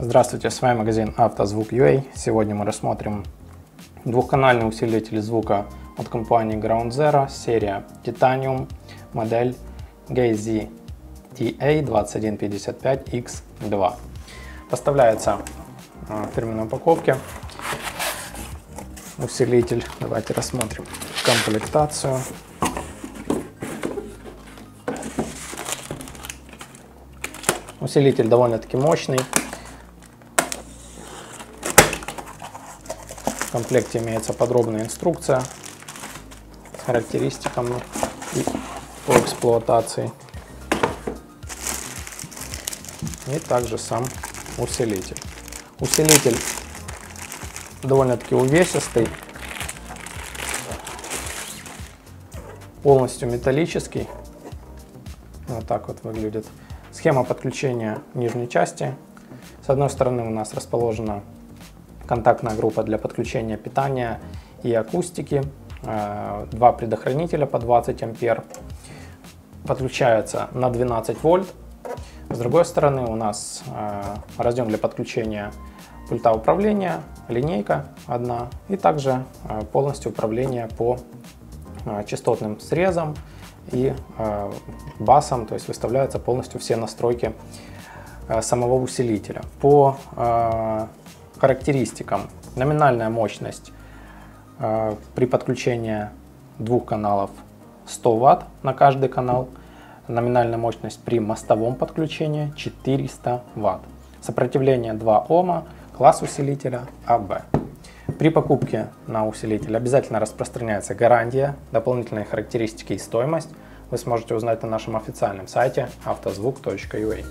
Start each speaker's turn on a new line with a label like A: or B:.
A: Здравствуйте, с вами магазин Автозвук.ua. Сегодня мы рассмотрим двухканальный усилитель звука от компании Ground Zero, серия Titanium, модель GZTA2155X2. Поставляется в фирменной упаковке усилитель. Давайте рассмотрим комплектацию. Усилитель довольно-таки мощный. В комплекте имеется подробная инструкция с характеристиками и по эксплуатации. И также сам усилитель. Усилитель довольно-таки увесистый, полностью металлический. Вот так вот выглядит. Схема подключения нижней части. С одной стороны у нас расположена контактная группа для подключения питания и акустики, э, два предохранителя по 20 ампер, подключается на 12 вольт. С другой стороны у нас э, разъем для подключения пульта управления, линейка одна и также э, полностью управление по частотным срезам и басом, то есть выставляются полностью все настройки самого усилителя. По характеристикам. Номинальная мощность э, при подключении двух каналов 100 Вт на каждый канал. Номинальная мощность при мостовом подключении 400 Вт. Сопротивление 2 Ома, класс усилителя АБ. При покупке на усилитель обязательно распространяется гарантия, дополнительные характеристики и стоимость. Вы сможете узнать на нашем официальном сайте автозвук.ua.